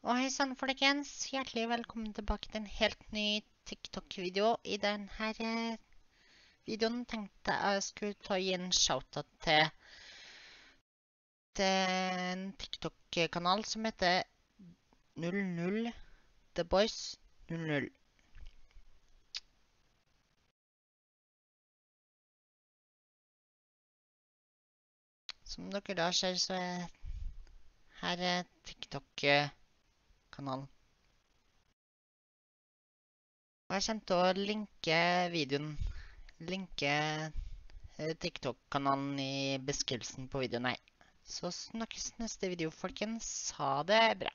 Og hei sann, folkens. Hjertelig velkommen tilbake til en helt ny TikTok-video. I denne eh, videoen tenkte jeg skulle ta gi en shoutout til, en TikTok-kanal som heter 00 The Boys 00. Som dere da ser, så er her er TikTok-kanalen. Og jeg kommer til å linke videoen, linke eh, TikTok-kanalen i beskrivelsen på videoen her. Så snakkes neste video, folkens. Ha det bra.